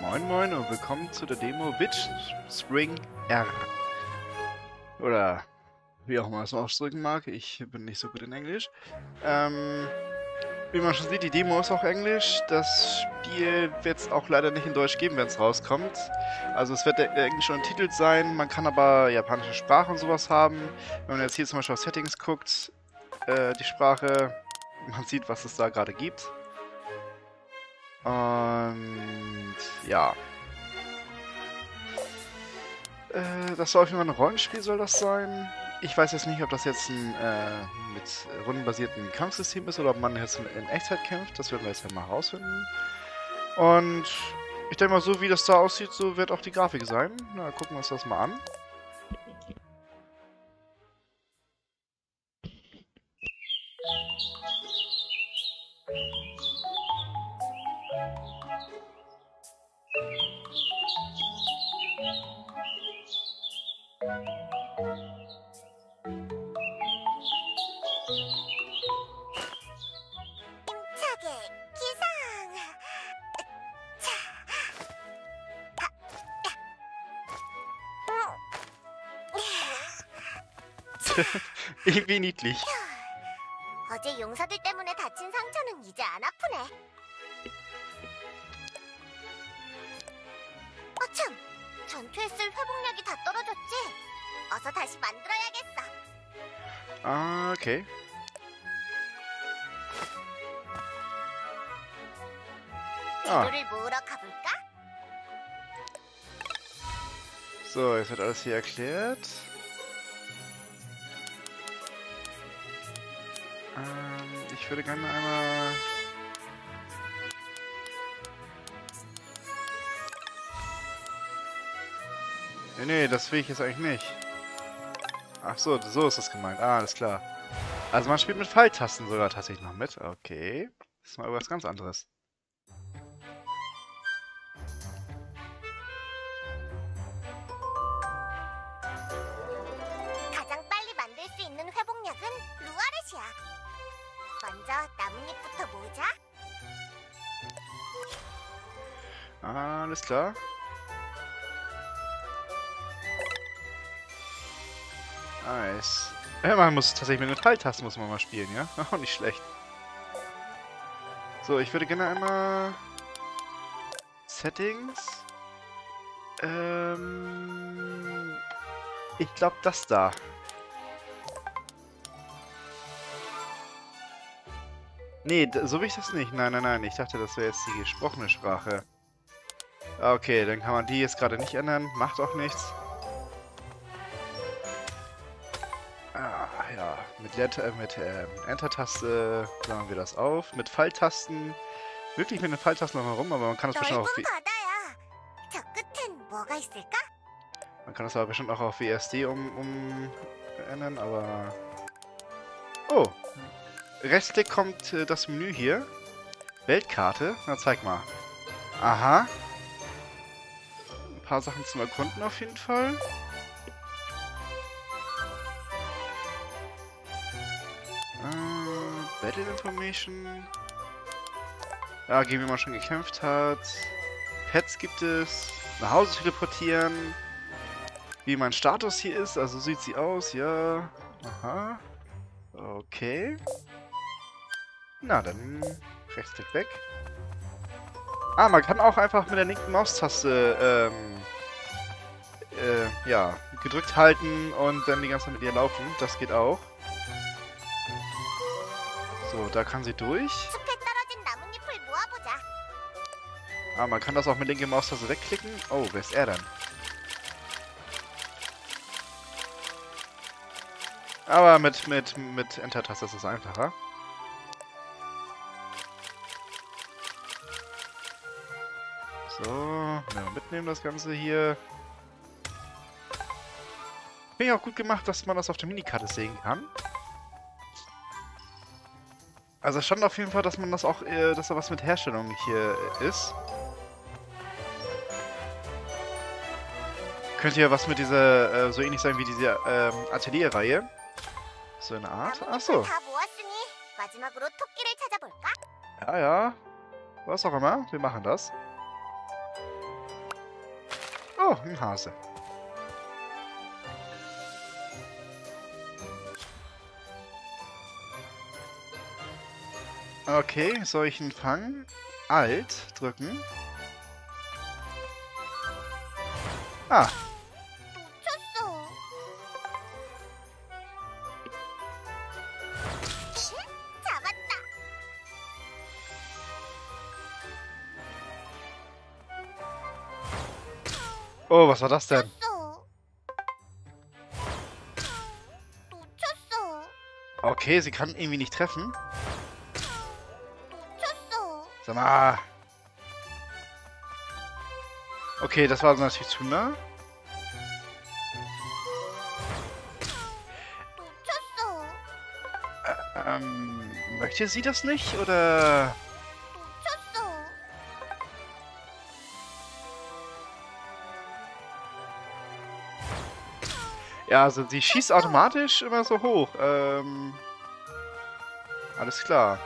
Moin Moin und willkommen zu der Demo Witch Spring R. Oder wie auch immer es ausdrücken mag, ich bin nicht so gut in Englisch. Ähm, wie man schon sieht, die Demo ist auch Englisch. Das Spiel wird es auch leider nicht in Deutsch geben, wenn es rauskommt. Also es wird der Englisch untertitelt sein, man kann aber japanische Sprache und sowas haben. Wenn man jetzt hier zum Beispiel auf Settings guckt, äh, die Sprache, man sieht, was es da gerade gibt. Und ja. Äh, das soll auf jeden Fall ein Rollenspiel, soll das sein. Ich weiß jetzt nicht, ob das jetzt ein äh, mit rundenbasierten Kampfsystem ist oder ob man jetzt in Echtzeit kämpft. Das werden wir jetzt mal herausfinden. Und ich denke mal, so wie das da aussieht, so wird auch die Grafik sein. Na, gucken wir uns das mal an. irgendwie niedlich. 어제 용사들 때문에 다친 상처는 이제 안 아프네. 아참, 전투에 쓸 회복약이 다 떨어졌지? 어서 다시 만들어야겠어. Okay. Ah. 재료를 모으러 가볼까? So, jetzt wird alles hier erklärt. Ähm, ich würde gerne einmal... Nee, nee, das will ich jetzt eigentlich nicht. Ach so, so ist das gemeint. Ah, alles klar. Also man spielt mit Pfeiltasten sogar tatsächlich noch mit. Okay. Das ist mal was ganz anderes. Klar. Nice. Ja, man muss tatsächlich mit den Pfeiltasten muss man mal spielen, ja? Auch nicht schlecht. So, ich würde gerne einmal... Settings... Ähm... Ich glaube das da. Nee, so will ich das nicht. Nein, nein, nein. Ich dachte, das wäre jetzt die gesprochene Sprache. Okay, dann kann man die jetzt gerade nicht ändern. Macht auch nichts. Ah, ja. Mit, Letter, äh, mit ähm, äh, Enter-Taste klammern wir das auf. Mit Falltasten. Wirklich mit den Falltasten nochmal rum, aber man kann das bestimmt auch auf... Man kann das aber bestimmt auch auf WSD um, um ändern, aber... Oh! Rechtsklick kommt äh, das Menü hier. Weltkarte. Na, zeig mal. Aha. Paar Sachen zum Erkunden auf jeden Fall. Äh, Battle Information. Ja, gegen wie man schon gekämpft hat. Pets gibt es. Nach Hause teleportieren wie mein Status hier ist. Also sieht sie aus, ja. Aha. Okay. Na, dann Rechtsklick weg. Ah, man kann auch einfach mit der linken Maustaste, ähm, äh, ja, gedrückt halten und dann die ganze Zeit mit ihr laufen. Das geht auch. So, da kann sie durch. Ah, man kann das auch mit linker Maustaste wegklicken. Oh, wer ist er dann? Aber mit, mit, mit Enter-Taste ist es einfacher. So, mitnehmen das Ganze hier. Finde ich auch gut gemacht, dass man das auf der Minikarte sehen kann. Also es stand auf jeden Fall, dass man das auch, äh, dass da was mit Herstellung hier äh, ist. Könnte ja was mit dieser, äh, so ähnlich sein wie diese ähm, Atelierreihe. So eine Art. Achso. Ja, ja. Was auch immer. Wir machen das. Oh, ein Hase. Okay, soll ich ihn fangen? Alt drücken. Ah, Oh, was war das denn? Okay, sie kann irgendwie nicht treffen. Sag mal. Okay, das war natürlich zu nah. Ähm, möchte sie das nicht, oder... Ja, also sie schießt automatisch immer so hoch. Ähm, alles klar.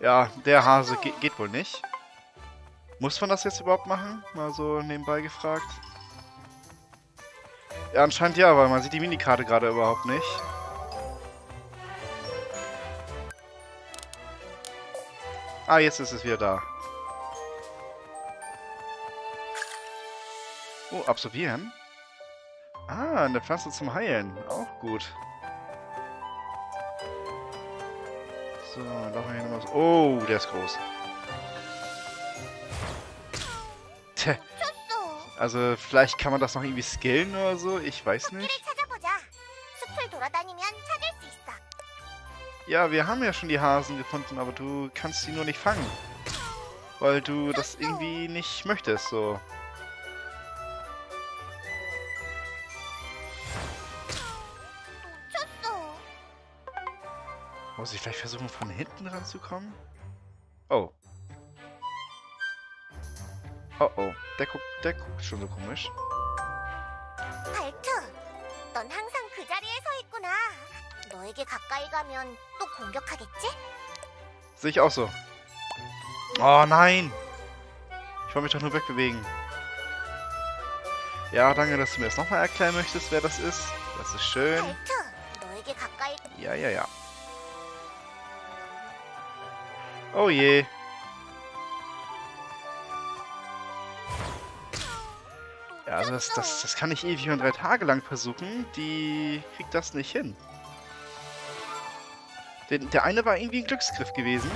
Ja, der Hase ge geht wohl nicht. Muss man das jetzt überhaupt machen? Mal so nebenbei gefragt. Ja, anscheinend ja, weil man sieht die Minikarte gerade überhaupt nicht. Ah, jetzt ist es wieder da. absorbieren? Ah, eine Pflanze zum Heilen. Auch gut. So, laufen wir hier nochmal. Oh, der ist groß. Tja. Also, vielleicht kann man das noch irgendwie skillen oder so. Ich weiß nicht. Ja, wir haben ja schon die Hasen gefunden, aber du kannst sie nur nicht fangen. Weil du das irgendwie nicht möchtest, so. Muss ich vielleicht versuchen, von hinten ranzukommen? Oh. Oh oh. Der guckt, der guckt schon so komisch. 발트, 넌 항상 그 자리에 서 있구나. 너에게 가까이 가면 또 공격하겠지? Sehe ich auch so. Oh nein! Ich wollte mich doch nur wegbewegen. Ja, danke, dass du mir das nochmal erklären möchtest, wer das ist. Das ist schön. 발트, 너에게 가까이 Ja, ja, ja. Oh je. Ja, also das, das, das kann ich ewig und drei Tage lang versuchen. Die kriegt das nicht hin. Den, der eine war irgendwie ein Glücksgriff gewesen.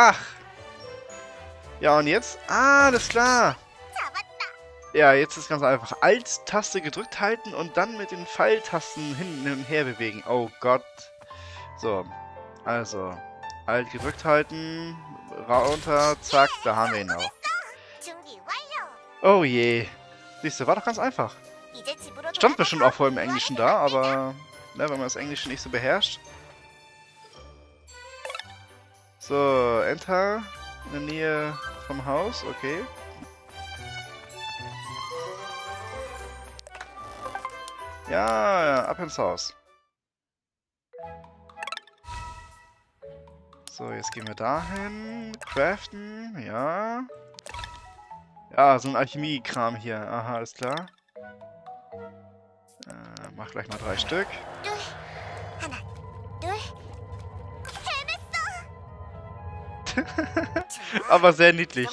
Ach! Ja, und jetzt? Ah, alles klar! Ja, jetzt ist ganz einfach. Alt-Taste gedrückt halten und dann mit den Pfeiltasten hin und her bewegen. Oh Gott. So, also. Alt gedrückt halten, runter, zack, da haben wir ihn auch. Oh je. Siehst du, war doch ganz einfach. Stand bestimmt auch voll im Englischen da, aber ne, wenn man das Englische nicht so beherrscht. So, Enter in der Nähe vom Haus, okay. Ja, ab ins Haus. So, jetzt gehen wir dahin. Craften, ja. Ja, so ein Alchemie-Kram hier. Aha, alles klar. Äh, mach gleich mal drei Stück. Aber sehr niedlich.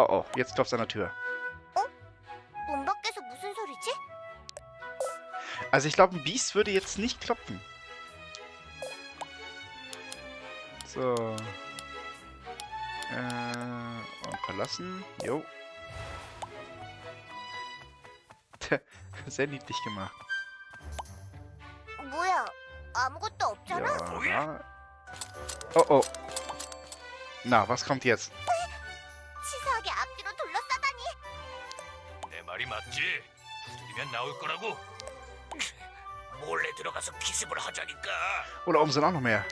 Oh oh, Jetzt klopft klopft's an der Tür. Also ich glaube, ein Biest würde jetzt nicht klopfen. So. Äh, und verlassen. Jo. Sehr niedlich gemacht. Ja, na. Oh oh. Na, was kommt jetzt? 맞지? 두드리면 나올 거라고. 몰래 들어가서 기습을 하자니까. Oder oben sind auch noch mehr.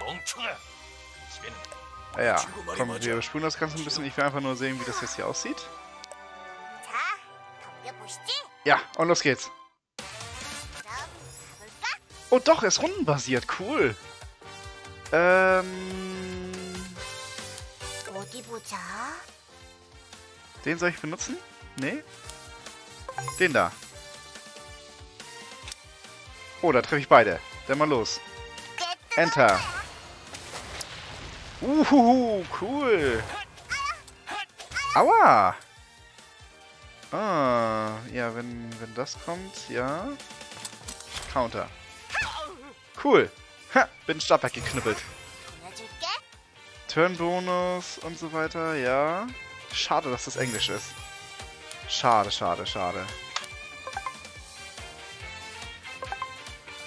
멍청아. 집에는 Ja, ja. Komm, wir überspulen das Ganze ein bisschen. Ich will einfach nur sehen, wie das jetzt hier aussieht. 자, 덤벼보시지. Ja, und los geht's. 그럼 가볼까? Oh doch, er ist rundenbasiert. Cool. Ähm... 어디 보자. Den soll ich benutzen? Nee? Den da. Oh, da treffe ich beide. Dann mal los. Enter. Uhuhu, cool. Aua. Ah, ja, wenn, wenn das kommt, ja. Counter. Cool. Ha, bin Stab geknüppelt. Turnbonus und so weiter, ja. Schade, dass das Englisch ist. Schade, schade, schade.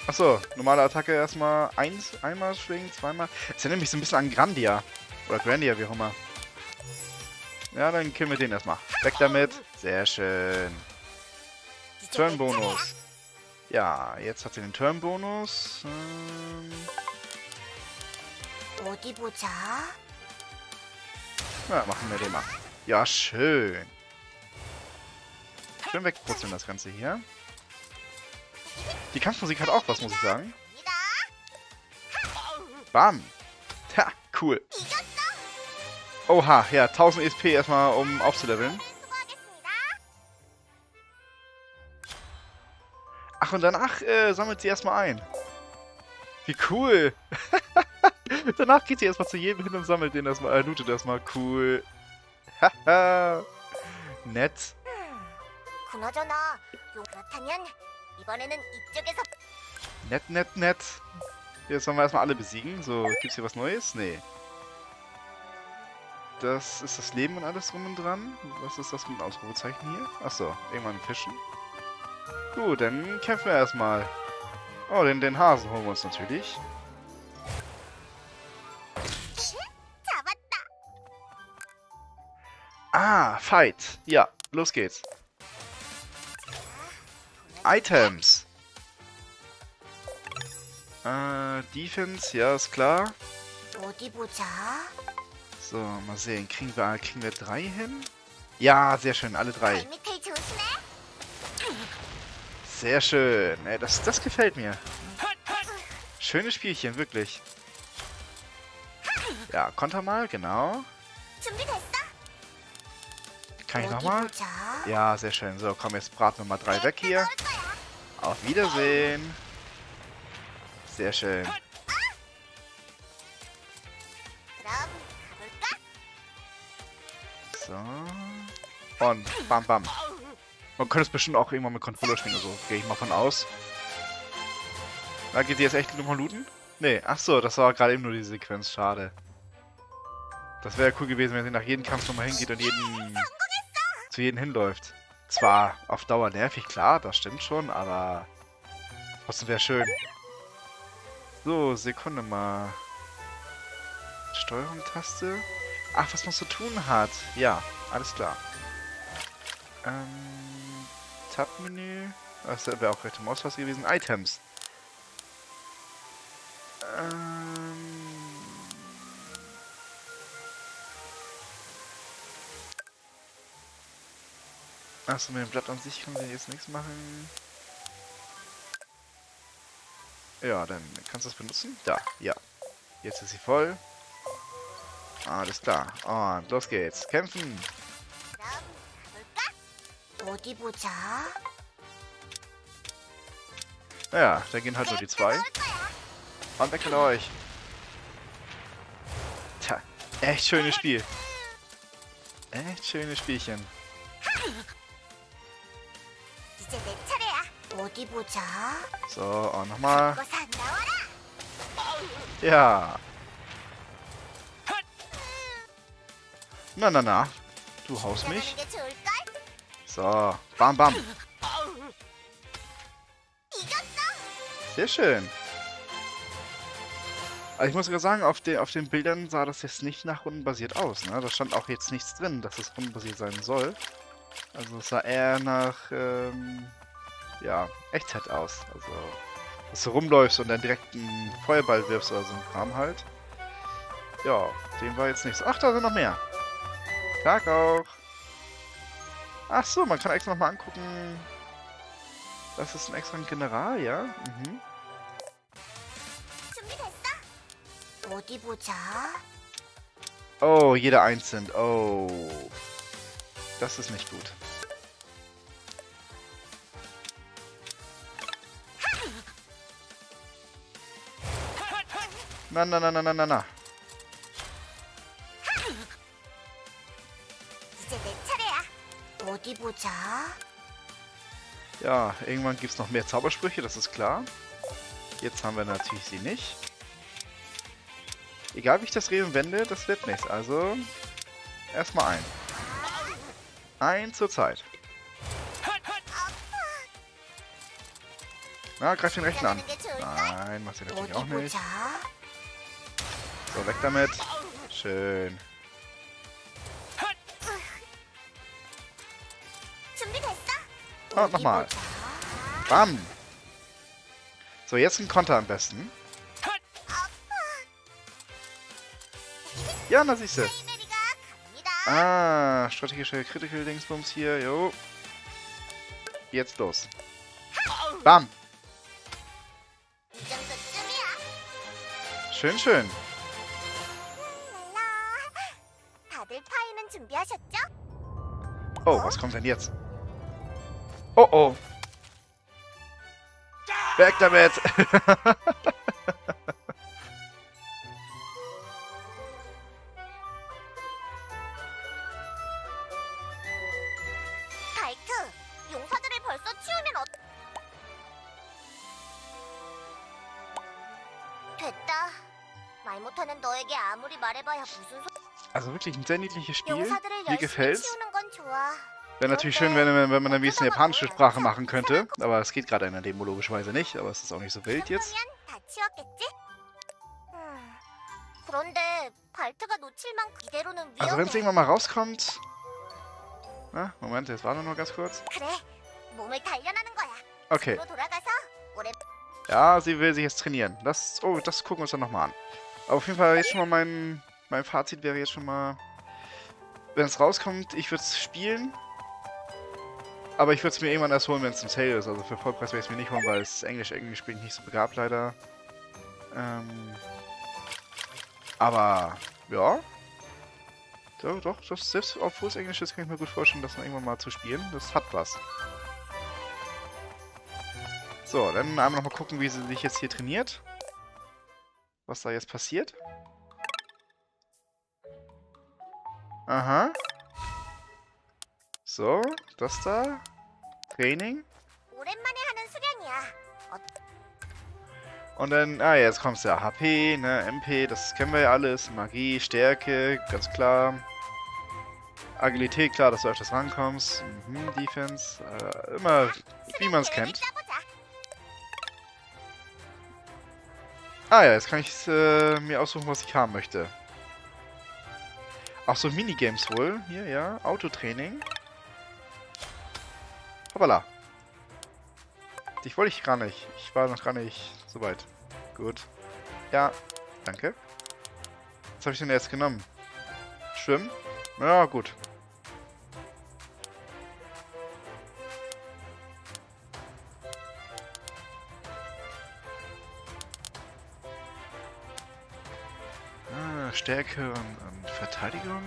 Achso, normale Attacke erstmal eins, einmal schwingen, zweimal. Es erinnert mich so ein bisschen an Grandia. Oder Grandia, wie auch immer. Ja, dann killen wir den erstmal. Weg damit. Sehr schön. Turnbonus. Ja, jetzt hat sie den Turnbonus. Ähm ja, machen wir den mal. Ja, schön. Schön wegputzeln das Ganze hier. Die Kampfmusik hat auch was, muss ich sagen. Bam. Ha, cool. Oha, ja, 1000 ESP erstmal, um aufzuleveln. Ach, und danach äh, sammelt sie erstmal ein. Wie cool. danach geht sie erstmal zu jedem hin und sammelt den erstmal, äh, lootet erstmal. Cool. Haha. Nett. 그나저나 요 그렇다면 이번에는 이쪽에서 Nett, nett, nett. Jetzt sollen wir erstmal alle besiegen. So, gibt's hier was Neues? Nee. Das ist das Leben und alles drum und dran. Was ist das mit dem Ausrufezeichen hier? Achso, irgendwann fischen. Gut, dann kämpfen wir erstmal. Oh, den, den Hasen holen wir uns natürlich. 잡았다. Ah, Fight. Ja, los geht's. Items. Äh, Defense, ja, ist klar. So, mal sehen. Kriegen wir, kriegen wir drei hin? Ja, sehr schön, alle drei. Sehr schön. Ja, das, das gefällt mir. Schönes Spielchen, wirklich. Ja, Konter mal, genau. Kann ich nochmal? Ja, sehr schön. So, komm, jetzt braten wir mal drei weg hier. Auf Wiedersehen. Sehr schön. So. Und bam, bam. Man könnte es bestimmt auch irgendwann mit Controller spielen, oder so. gehe ich mal von aus. Na, geht die jetzt echt nochmal looten? Nee, ach so, das war gerade eben nur die Sequenz, schade. Das wäre ja cool gewesen, wenn sie nach jedem Kampf nochmal hingeht und jeden zu jedem hinläuft. Zwar auf Dauer nervig, klar, das stimmt schon, aber trotzdem wäre schön. So, Sekunde mal. Steuerung-Taste. Ach, was man zu tun hat. Ja, alles klar. Ähm, Tab-Menü. Das wäre auch rechte Maustaste gewesen. Items. Achso, mit dem Blatt an sich können wir jetzt nichts machen. Ja, dann kannst du das benutzen. Da, ja. Jetzt ist sie voll. Alles klar. Und los geht's. Kämpfen! Ja, da gehen halt nur die zwei. Und weg mit euch. Tja, echt schönes Spiel. Echt schönes Spielchen. 어디 보자. So, und nochmal. 거사 나와라. Ja. Na, na, na. Du haust mich. 이겨가는 게 좋을걸? So, bam, bam. 이겼어. Sehr schön. Also ich muss sogar sagen, auf, den, auf den Bildern sah das jetzt nicht nach rundenbasiert aus. Ne? Da stand auch jetzt nichts drin, dass es rundenbasiert sein soll. Also es sah eher nach, ähm, ja, Echtzeit aus. Also, dass du rumläufst und dann direkt einen Feuerball wirfst oder so ein Kram halt. Ja, dem war jetzt nichts. Ach, da sind noch mehr. Tag auch. Ach so, man kann extra nochmal angucken. Das ist ein extra General, ja? Mhm. Oh, jeder einzeln. Oh. Das ist nicht gut. Na, na, na, na, na, na, na. Ja, irgendwann gibt es noch mehr Zaubersprüche, das ist klar. Jetzt haben wir natürlich sie nicht. Egal wie ich das Reden wende, das wird nichts. Also, erstmal ein. Ein zur Zeit. Na, greif den Rechner an. Nein, machst du natürlich auch nicht. So, weg damit. Schön. Ah, Und nochmal. Bam. So, jetzt ein Konter am besten. Ja, na siehste. Ah, strategische Critical Dingsbums hier, jo. Jetzt los. Bam. Schön, schön. Oh, was kommt denn jetzt? Oh oh. Weg damit! Also wirklich ein sehr niedliches Spiel. Mir gefällt's. Wäre natürlich schön, wenn, wenn, wenn man ein bisschen japanische Sprache machen könnte. Aber es geht gerade in der Demo logischerweise nicht. Aber es ist auch nicht so wild jetzt. Also wenn es irgendwann mal rauskommt... Na, Moment, jetzt war nur ganz kurz. Okay. Ja, sie will sich jetzt trainieren. Das, oh, das gucken wir uns dann nochmal an. Aber auf jeden Fall jetzt schon mal mein, mein Fazit wäre jetzt schon mal wenn es rauskommt, ich würde es spielen. Aber ich würde es mir irgendwann erst holen, wenn es im Sale ist. Also für Vollpreis werde ich es mir nicht holen, weil es Englisch, Englisch bin ich nicht so begabt leider. Ähm, aber, ja. Doch, doch, das, selbst obwohl es Englisch ist, kann ich mir gut vorstellen, das dann irgendwann mal zu spielen. Das hat was. So, dann einmal nochmal gucken, wie sie sich jetzt hier trainiert. Was da jetzt passiert. Aha. So, das da. Training. Und dann, ah, jetzt kommst du ja HP, ne, MP, das kennen wir ja alles. Magie, Stärke, ganz klar. Agilität, klar, dass du öfters rankommst. Mhm, Defense, äh, immer wie man es kennt. Ah ja, jetzt kann ich äh, mir aussuchen, was ich haben möchte. Ach so, Minigames wohl. Hier, ja. Autotraining. Hoppala. Dich wollte ich gar nicht. Ich war noch gar nicht so weit. Gut. Ja, danke. Was habe ich denn jetzt genommen? Schwimmen? Ja, gut. Ah, Stärke und, und Verteidigung.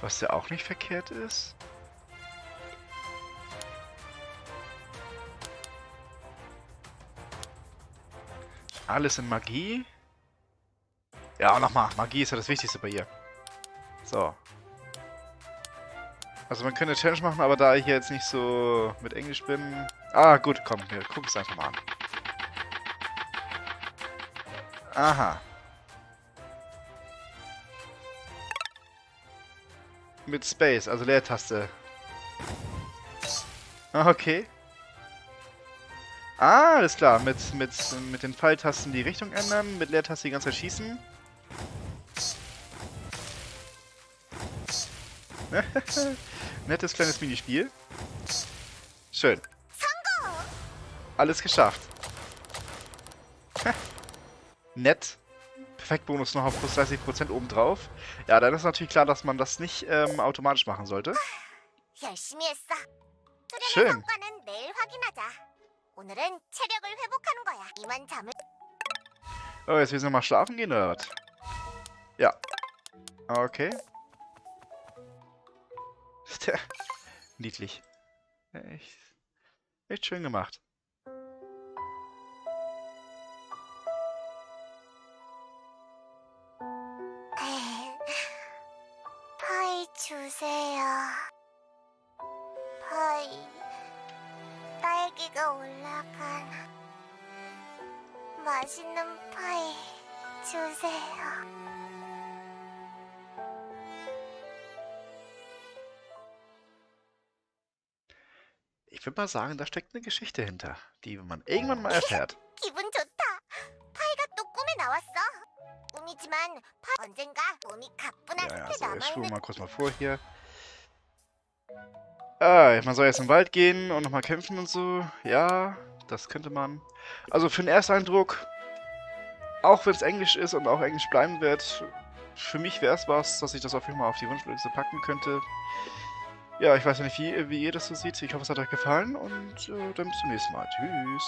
Was ja auch nicht verkehrt ist. Alles in Magie. Ja, nochmal. Magie ist ja das Wichtigste bei ihr. So. Also man könnte Challenge machen, aber da ich jetzt nicht so mit Englisch bin... Ah, gut, komm, wir gucken es einfach mal an. Aha. Mit Space, also Leertaste. Ah, Okay. Ah, alles klar. Mit, mit, mit den Pfeiltasten die Richtung ändern, mit Leertaste die ganze Zeit schießen. Nettes kleines Minispiel. Schön. Alles geschafft. Nett. Effektbonus auf plus 30% obendrauf. Ja, dann ist natürlich klar, dass man das nicht ähm, automatisch machen sollte. Schön. Oh, jetzt müssen wir mal schlafen gehen, oder was? Ja. Okay. Niedlich. Echt, echt schön gemacht. 맛있는 파이 주세요. Ich würde mal sagen, da steckt eine Geschichte hinter, die man irgendwann mal erfährt. 기분 좋다. 파이가 또 꿈에 나왔어. 꿈이지만 파 언젠가 몸이 가뿐한 Ja, ja, 숲에 so, ich spule 남아있는 mal kurz mal vor hier. Ah, man soll jetzt im Wald gehen und nochmal kämpfen und so. Ja, das könnte man. Also für den Ersteindruck, auch wenn es Englisch ist und auch Englisch bleiben wird, für mich wäre es was, dass ich das auf jeden Fall auf die Wunschliste packen könnte. Ja, ich weiß ja nicht, wie, wie ihr das so seht. Ich hoffe, es hat euch gefallen und äh, dann bis zum nächsten Mal. Tschüss.